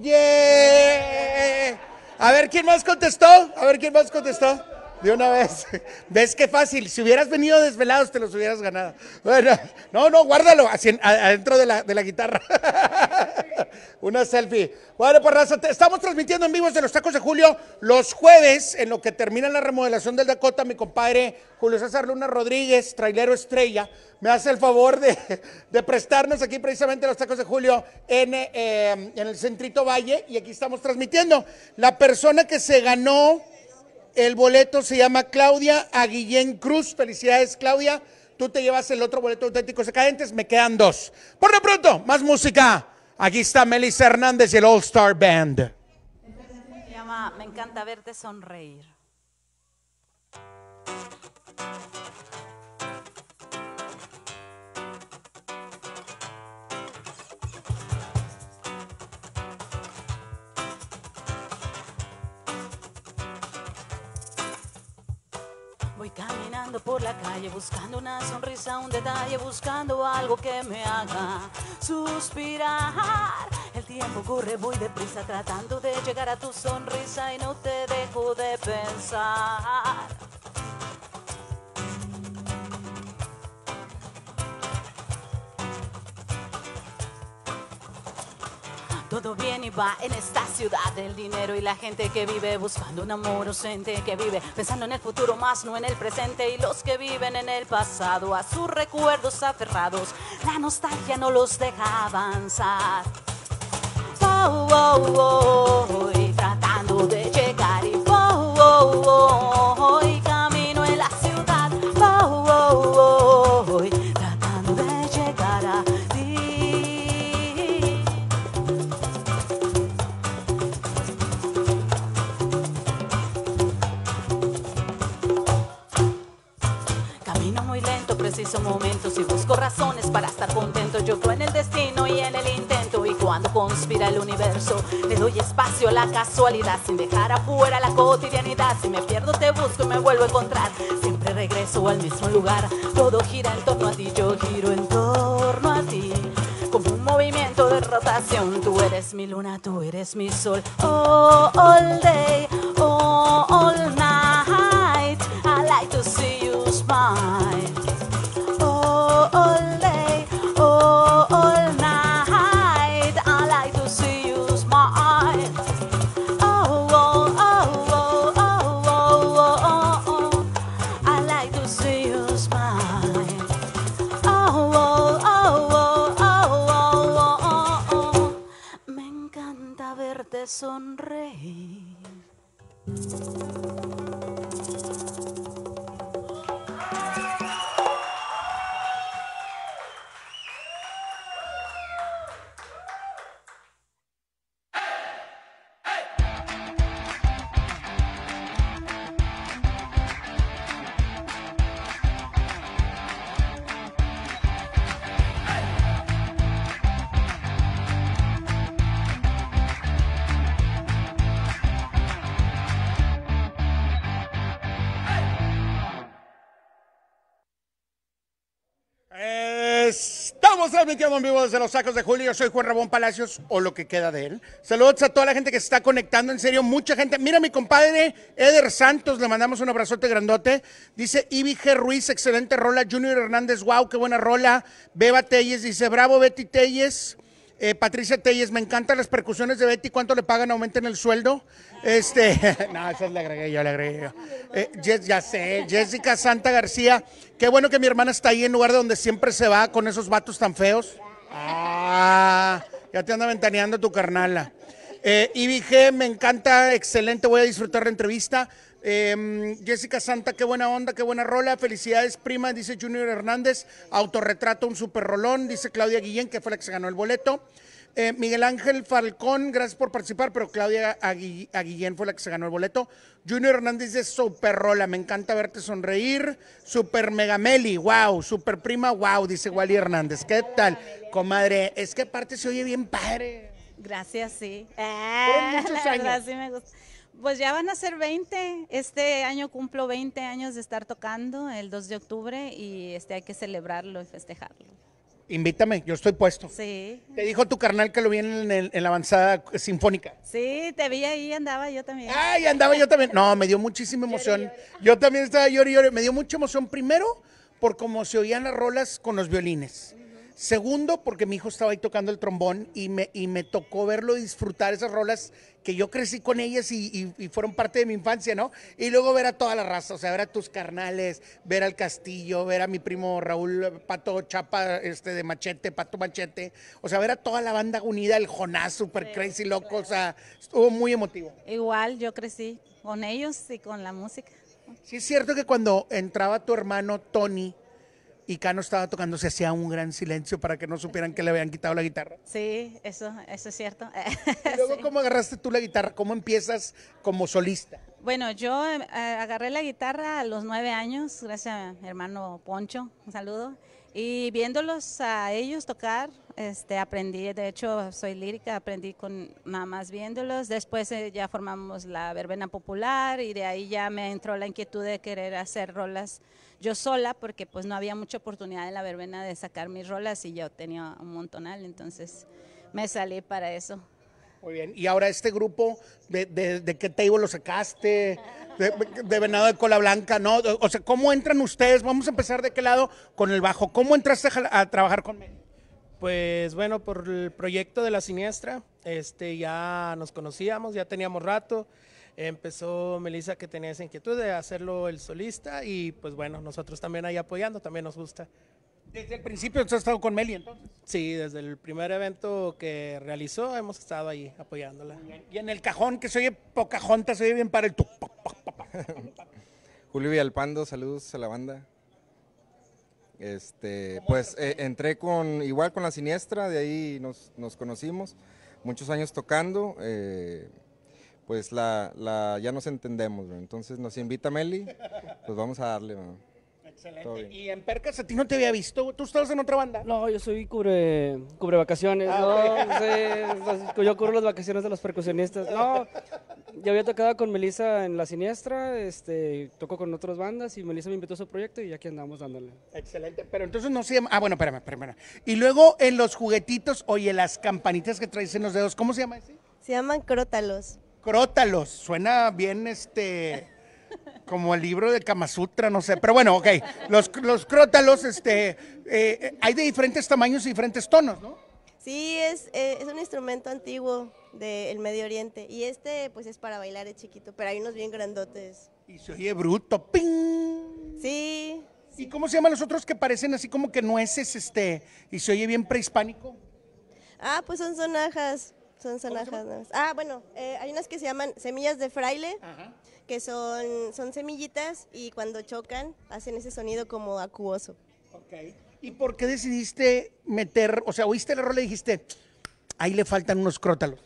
Yeah. A ver quién más contestó. A ver quién más contestó. De una vez. ¿Ves qué fácil? Si hubieras venido desvelados, te los hubieras ganado. Bueno, no, no, guárdalo así adentro de la, de la guitarra. Una selfie. Bueno, pues raza, estamos transmitiendo en vivo desde los tacos de Julio los jueves, en lo que termina la remodelación del Dakota. Mi compadre Julio César Luna Rodríguez, trailero estrella, me hace el favor de, de prestarnos aquí precisamente los tacos de Julio en, eh, en el Centrito Valle. Y aquí estamos transmitiendo. La persona que se ganó el boleto se llama Claudia Aguillén Cruz. Felicidades, Claudia. Tú te llevas el otro boleto auténticos decadentes. Me quedan dos. Por lo pronto, más música. Aquí está Melissa Hernández y el All Star Band. Se llama Me encanta verte sonreír. Caminando por la calle buscando una sonrisa, un detalle, buscando algo que me haga suspirar. El tiempo corre, voy deprisa tratando de llegar a tu sonrisa y no te dejo de pensar. Todo bien y va en esta ciudad. El dinero y la gente que vive buscando un amor ausente Que vive pensando en el futuro más no en el presente. Y los que viven en el pasado a sus recuerdos aferrados La nostalgia no los deja avanzar. Oh, oh, oh, para estar contento. Yo creo en el destino y en el intento. Y cuando conspira el universo, le doy espacio a la casualidad sin dejar afuera la cotidianidad. Si me pierdo, te busco y me vuelvo a encontrar. Siempre regreso al mismo lugar. Todo gira en torno a ti, yo giro en torno a ti. Como un movimiento de rotación, tú eres mi luna, tú eres mi sol. Oh, all day, oh, all night. Transmitiendo en vivo desde los sacos de Julio. Yo soy Juan Ramón Palacios, o lo que queda de él. Saludos a toda la gente que se está conectando. En serio, mucha gente. Mira, mi compadre Eder Santos, le mandamos un abrazote grandote. Dice Ibi G. Ruiz, excelente rola. Junior Hernández, wow, qué buena rola. Beba Telles dice, bravo Betty Telles. Eh, Patricia Telles, me encantan las percusiones de Betty. ¿Cuánto le pagan? ¿Aumenten el sueldo? Este, no, esas le agregué yo, le agregué yo. Eh, ya sé, Jessica Santa García. Qué bueno que mi hermana está ahí en lugar de donde siempre se va con esos vatos tan feos. Ah, ya te anda ventaneando tu carnala. Eh, Ivy G, me encanta, excelente, voy a disfrutar la entrevista. Eh, Jessica Santa, qué buena onda, qué buena rola. Felicidades, prima, dice Junior Hernández. Autorretrato, un super rolón, dice Claudia Guillén, que fue la que se ganó el boleto. Eh, Miguel Ángel Falcón, gracias por participar, pero Claudia Agui- Aguillén fue la que se ganó el boleto. Junior Hernández dice, super rola, me encanta verte sonreír. Super Megameli, wow. Super prima, wow, dice Wally Hernández. ¿Qué tal, comadre? Es que aparte se oye bien padre. Gracias, sí. Fueron muchos la verdad, sí me gusta. Pues ya van a ser 20. Este año cumplo 20 años de estar tocando, el 2 de octubre, y este hay que celebrarlo y festejarlo. Invítame, yo estoy puesto. Sí. Te dijo tu carnal que lo vi en, el- en la avanzada sinfónica. Sí, te vi ahí, andaba yo también. Ay, andaba yo también. No, me dio muchísima emoción. Yo también estaba llori, llori. Me dio mucha emoción, primero, por cómo se oían las rolas con los violines. Segundo, porque mi hijo estaba ahí tocando el trombón y me, y me tocó verlo disfrutar esas rolas que yo crecí con ellas y, y- y fueron parte de mi infancia, ¿no? Y luego ver a toda la raza, o sea, ver a tus carnales, ver al castillo, ver a mi primo Raúl Pato Chapa este, de Machete, Pato Machete, o sea, ver a toda la banda unida, el Jonás, super crazy loco, o sea, estuvo muy emotivo. Igual yo crecí con ellos y con la música. Sí es cierto que cuando entraba tu hermano Tony y Cano estaba tocando se hacía un gran silencio para que no supieran que le habían quitado la guitarra. Sí, eso, eso es cierto. Y luego, ¿cómo agarraste tú la guitarra? ¿Cómo empiezas como solista? Bueno, yo eh, agarré la guitarra a los nueve años, gracias a mi hermano Poncho, un saludo. Y viéndolos a ellos tocar, este, aprendí, de hecho soy lírica, aprendí con nada viéndolos. Después eh, ya formamos la verbena popular y de ahí ya me entró la inquietud de querer hacer rolas yo sola, porque pues no había mucha oportunidad en la verbena de sacar mis rolas y yo tenía un montonal, entonces me salí para eso. Muy bien. Y ahora este grupo, ¿de, de, de qué table lo sacaste? De, Venado de Cola Blanca, ¿no? O sea, ¿cómo entran ustedes? Vamos a empezar de qué lado con el bajo. ¿Cómo entraste a, a trabajar con Meli? Pues bueno, por el proyecto de la siniestra, este, ya nos conocíamos, ya teníamos rato. Empezó Melissa que tenía esa inquietud de hacerlo el solista y pues bueno, nosotros también ahí apoyando, también nos gusta. Desde el principio has estado con Meli entonces. Sí, desde el primer evento que realizó hemos estado ahí apoyándola. Y en el cajón, que se oye Pocahontas, se oye bien para el tu. Julio Villalpando, saludos a la banda. Este, pues eh, entré con igual con la siniestra, de ahí nos, nos conocimos, muchos años tocando, eh, pues la, la, ya nos entendemos, ¿no? entonces nos invita Meli, pues vamos a darle. ¿no? Excelente. Y en Percas a ti no te había visto. ¿Tú estabas en otra banda? No, yo soy cubre, cubre vacaciones. Ah, no, yo cubro las vacaciones de los percusionistas. No, yo había tocado con Melissa en La Siniestra, este, toco con otras bandas y Melissa me invitó a su proyecto y aquí andamos dándole. Excelente. Pero entonces no se llama. Ah, bueno, espérame, espérame. Y luego en los juguetitos, oye, las campanitas que traes en los dedos, ¿cómo se llama ese? Se llaman crótalos. Crótalos. Suena bien este. Como el libro de Kama Sutra, no sé. Pero bueno, ok. Los, los crótalos, este. eh, eh, hay de diferentes tamaños y diferentes tonos, ¿no? Sí, es, eh, es un instrumento antiguo del Medio Oriente. Y este, pues, es para bailar, es chiquito, pero hay unos bien grandotes. Y se oye bruto. ¡Ping! Sí. ¿Y cómo se llaman los otros que parecen así como que nueces, este, y se oye bien prehispánico? Ah, pues son sonajas. Son sonajas. Ah, bueno, eh, hay unas que se llaman semillas de fraile, que son, son semillitas y cuando chocan hacen ese sonido como acuoso. Ok. ¿Y por qué decidiste meter, o sea, oíste la rola y dijiste, ahí le faltan unos crótalos?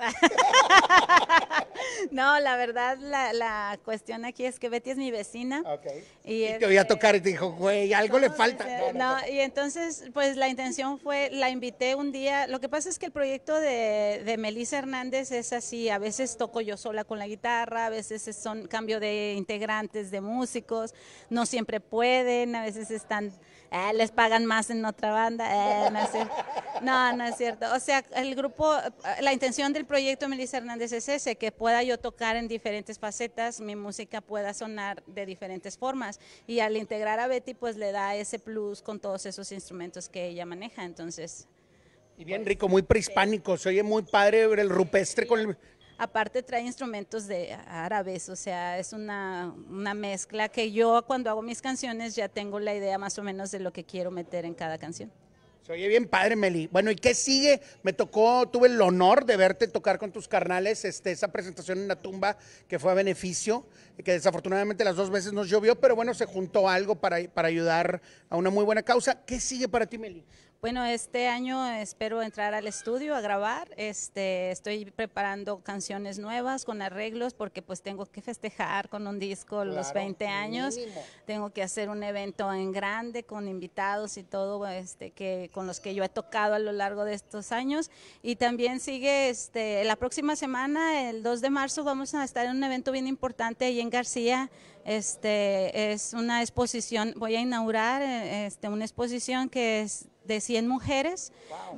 No, la verdad, la, la cuestión aquí es que Betty es mi vecina. Y, Y te oía tocar y te dijo, güey, algo le falta. No, y entonces, pues la intención fue, la invité un día. Lo que pasa es que el proyecto de, de Melissa Hernández es así: a veces toco yo sola con la guitarra, a veces es- son cambio de integrantes, de músicos, no siempre pueden, a veces están, eh, les pagan más en otra banda. eh, no, es no, no es cierto. O sea, el grupo, eh, la intención del proyecto Melissa Hernández es ese: que pueda yo tocar en diferentes facetas, mi música pueda sonar de diferentes formas. Y al integrar a Betty, pues le da ese plus con todos esos instrumentos que ella maneja. Entonces, Y bien rico, muy prehispánico, se oye muy padre el rupestre con el... aparte trae instrumentos de árabes, o sea, es una, una mezcla que yo cuando hago mis canciones ya tengo la idea más o menos de lo que quiero meter en cada canción. Se oye bien padre, Meli. Bueno, ¿y qué sigue? Me tocó, tuve el honor de verte tocar con tus carnales, este, esa presentación en la tumba que fue a beneficio, que desafortunadamente las dos veces nos llovió, pero bueno, se juntó algo para, para ayudar a una muy buena causa. ¿Qué sigue para ti, Meli? Bueno, este año espero entrar al estudio a grabar. Este, estoy preparando canciones nuevas con arreglos porque pues tengo que festejar con un disco los Claro, 20 años. mínimo. Tengo que hacer un evento en grande con invitados y todo este que con los que yo he tocado a lo largo de estos años y también sigue este la próxima semana el 2 de marzo vamos a estar en un evento bien importante ahí en García. Este es una exposición, voy a inaugurar eh, este una exposición que es de 100 mujeres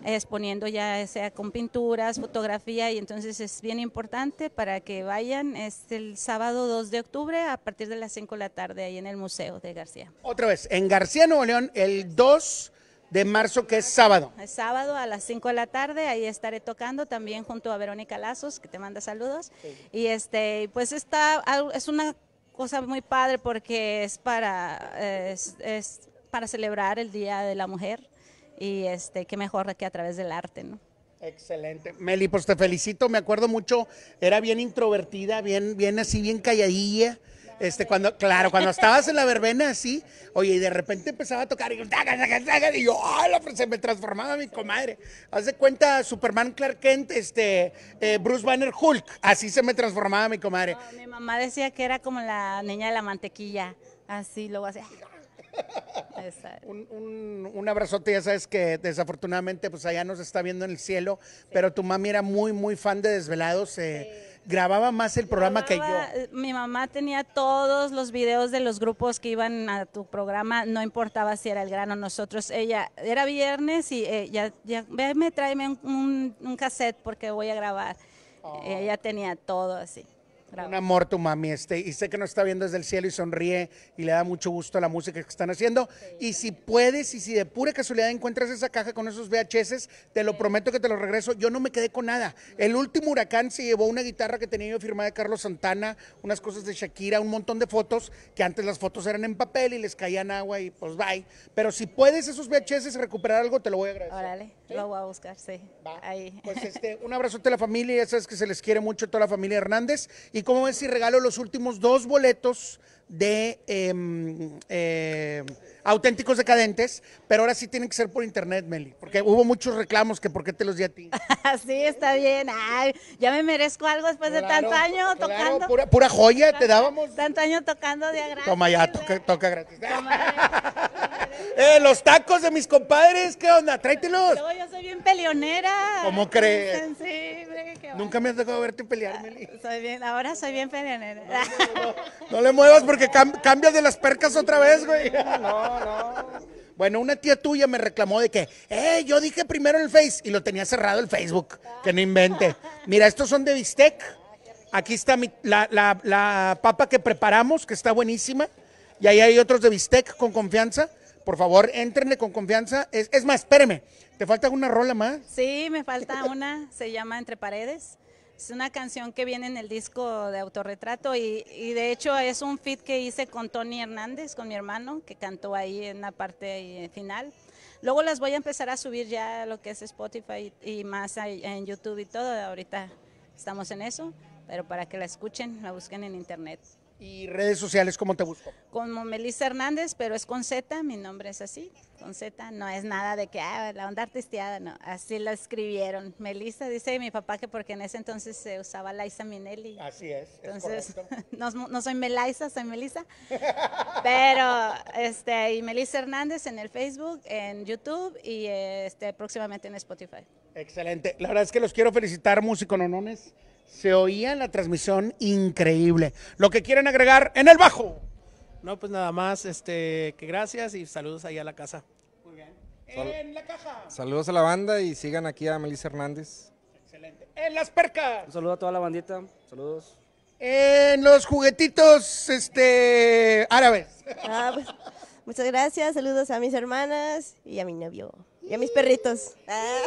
exponiendo ya sea con pinturas, fotografía y entonces es bien importante para que vayan es el sábado 2 de octubre a partir de las 5 de la tarde ahí en el Museo de García. Otra vez, en García, Nuevo León, el 2 de marzo, que es sábado. El sábado a las 5 de la tarde, ahí estaré tocando también junto a Verónica Lazos, que te manda saludos. Y este, pues está, es una cosa muy padre porque es para, es, para celebrar el Día de la Mujer y este, qué mejor que a través del arte, ¿no? Excelente. Meli, pues te felicito, me acuerdo mucho, era bien introvertida, bien, bien así, bien calladilla. Este, cuando, claro, cuando estabas en la verbena así, oye, y de repente empezaba a tocar y y yo, ¡ah! se me transformaba mi comadre. Haz de cuenta, Superman Clark Kent, este, eh, Bruce Banner Hulk, así se me transformaba mi comadre. Mi mamá decía que era como la niña de la mantequilla, así, luego. Esa- Un, un- un abrazote, ya sabes que desafortunadamente pues allá nos está viendo en el cielo, pero tu mami era muy, muy fan de Desvelados, eh, grababa más el programa que yo. Eh, Mi mamá tenía todos los videos de los grupos que iban a tu programa, no importaba si era el grano nosotros. Ella, era viernes y eh, ya, ya, me tráeme un, un- un cassette porque voy a grabar. Ella tenía todo así. Un amor tu mami, este, y sé que nos está viendo desde el cielo y sonríe y le da mucho gusto a la música que están haciendo. Y si puedes y si de pura casualidad encuentras esa caja con esos VHS, te lo prometo que te lo regreso. Yo no me quedé con nada. El último huracán se llevó una guitarra que tenía yo firmada de Carlos Santana, unas cosas de Shakira, un montón de fotos, que antes las fotos eran en papel y les caían agua y pues bye. Pero si puedes esos VHS recuperar algo, te lo voy a agradecer. Órale, lo voy a buscar, sí. Ahí. Pues este, un abrazote a la familia, ya sabes que se les quiere mucho a toda la familia Hernández. Y como ves si regalo los últimos dos boletos de em, em, auténticos decadentes, pero ahora sí tienen que ser por internet, Meli, porque hubo muchos reclamos que por qué te los di a ti. sí, está bien. Ay, ya me merezco algo después de tanto año claro, tocando. pura, pura joya te dábamos. Tanto año tocando de gratis. Toma ya, toca, toca gratis. Eh, los tacos de mis compadres, ¿qué onda? Tráetelos. Luego yo soy bien peleonera. ¿Cómo crees? Nunca me has tocado verte pelear, Meli. Soy bien, ahora soy bien peleonera. No le muevas porque cam- cambias de las percas otra vez, güey. No, no. Bueno, una tía tuya me reclamó de que, eh, yo dije primero en el Face y lo tenía cerrado el Facebook, que no invente. Mira, estos son de bistec. Aquí está mi- la, la- la papa que preparamos, que está buenísima. Y ahí hay otros de bistec con confianza. Por favor, éntrenle con confianza. Es, más, espéreme, ¿te falta alguna rola más? Sí, me falta una, se llama Entre Paredes. Es una canción que viene en el disco de autorretrato y, y de hecho es un feat que hice con Tony Hernández, con mi hermano, que cantó ahí en la parte final. Luego las voy a empezar a subir ya a lo que es Spotify y, más en YouTube y todo. Ahorita estamos en eso, pero para que la escuchen, la busquen en internet. Y redes sociales, ¿cómo te busco? Como Melissa Hernández, pero es con Z, mi nombre es así, con Z, no es nada de que ah, la onda artisteada, no, así la escribieron. Melissa dice mi papá que porque en ese entonces se usaba Liza Minnelli. Así es. Entonces, no, no soy Melissa, soy Melissa. Pero, este, y Melissa Hernández en el Facebook, en YouTube y este, próximamente en Spotify. Excelente. La verdad es que los quiero felicitar, músico nonones. Se oía en la transmisión increíble. Lo que quieren agregar en el bajo. No, pues nada más, este, que gracias y saludos ahí a la casa. En la caja. Saludos a la banda y sigan aquí a Melissa Hernández. Excelente. En las percas. Un saludo a toda la bandita. Saludos. En los juguetitos este árabes. Ah, pues, muchas gracias, saludos a mis hermanas y a mi novio y a mis perritos. Ah.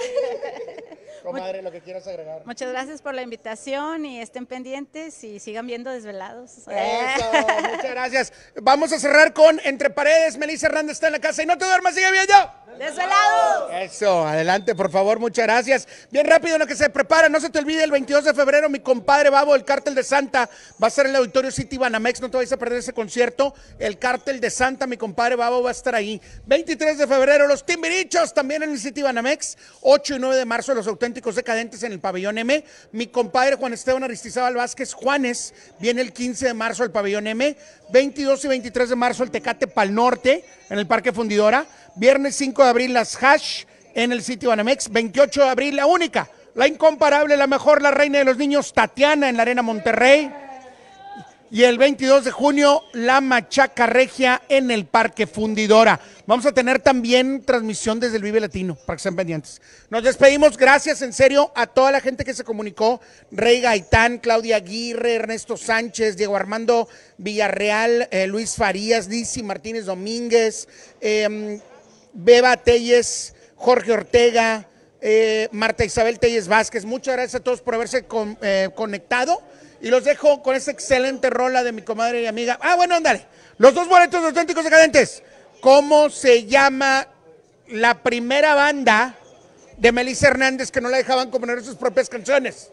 Comadre, lo que quieras agregar. Muchas gracias por la invitación y estén pendientes y sigan viendo Desvelados. Eso, muchas gracias. Vamos a cerrar con Entre Paredes. Melissa Hernández está en la casa y no te duermas, sigue viendo. ¡Desvelados! Eso, adelante, por favor, muchas gracias. Bien rápido en lo que se prepara, no se te olvide, el 22 de febrero, mi compadre Babo, el Cártel de Santa, va a estar en el Auditorio City Banamex, no te vayas a perder ese concierto. El Cártel de Santa, mi compadre Babo va a estar ahí. 23 de febrero, los Timbirichos, también en el City Banamex. 8 y 9 de marzo, los auténticos decadentes en el Pabellón M. Mi compadre Juan Esteban Aristizábal Vázquez Juanes, viene el 15 de marzo al Pabellón M. 22 y 23 de marzo, el Tecate Pal Norte, en el Parque Fundidora. Viernes 5 de abril, las Hash en el sitio Banamex. 28 de abril, la única, la incomparable, la mejor, la reina de los niños, Tatiana en la Arena Monterrey. Y el 22 de junio, la Machaca Regia en el Parque Fundidora. Vamos a tener también transmisión desde el Vive Latino, para que estén pendientes. Nos despedimos, gracias en serio a toda la gente que se comunicó. Rey Gaitán, Claudia Aguirre, Ernesto Sánchez, Diego Armando Villarreal, eh, Luis Farías, Lisi Martínez Domínguez, eh, Beba Telles, Jorge Ortega, eh, Marta Isabel Telles Vázquez. Muchas gracias a todos por haberse eh, conectado. Y los dejo con esta excelente rola de mi comadre y amiga. Ah, bueno, ándale. Los dos boletos de auténticos decadentes. ¿Cómo se llama la primera banda de Melissa Hernández que no la dejaban componer sus propias canciones?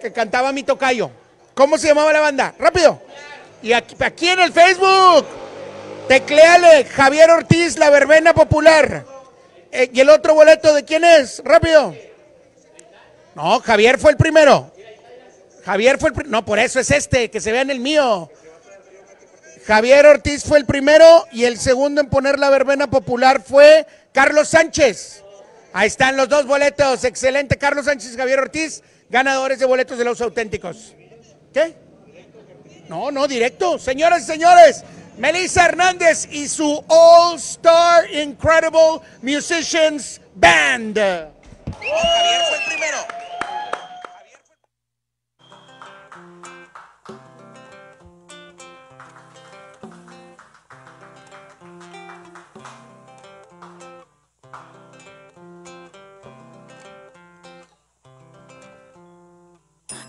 Que cantaba mi tocayo. ¿Cómo se llamaba la banda? Rápido. Y aquí, aquí en el Facebook. Tecleale, Javier Ortiz, la verbena popular. Eh, ¿Y el otro boleto de quién es? Rápido. No, Javier fue el primero. Javier fue el. No, por eso es este, que se vea en el mío. Javier Ortiz fue el primero y el segundo en poner la verbena popular fue Carlos Sánchez. Ahí están los dos boletos. Excelente, Carlos Sánchez y Javier Ortiz, ganadores de boletos de los auténticos. ¿Qué? No, no, directo. Señoras y señores, Melissa Hernández y su All Star Incredible Musicians Band. Javier fue el primero.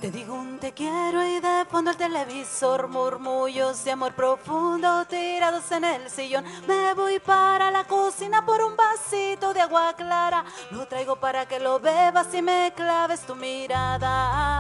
Te digo un te quiero y de fondo el televisor, murmullos de amor profundo tirados en el sillón. Me voy para la cocina por un vasito de agua clara. Lo traigo para que lo bebas y me claves tu mirada.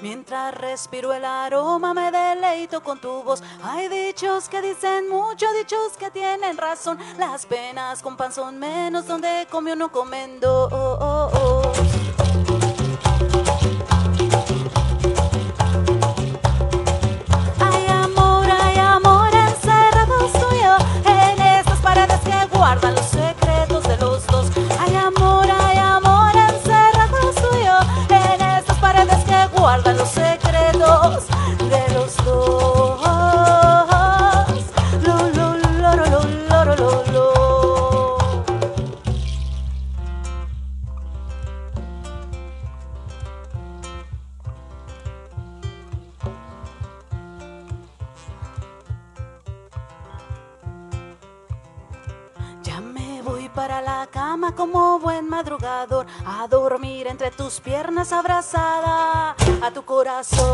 Mientras respiro el aroma, me deleito con tu voz. Hay dichos que dicen mucho, dichos que tienen razón. Las penas con pan son menos, donde come uno comendo. Oh, oh, oh. Ay amor, ay amor, encerrado soy yo en estas paredes que guardan los guardan los secretos de los dos. A dormir entre tus piernas abrazada a tu corazón.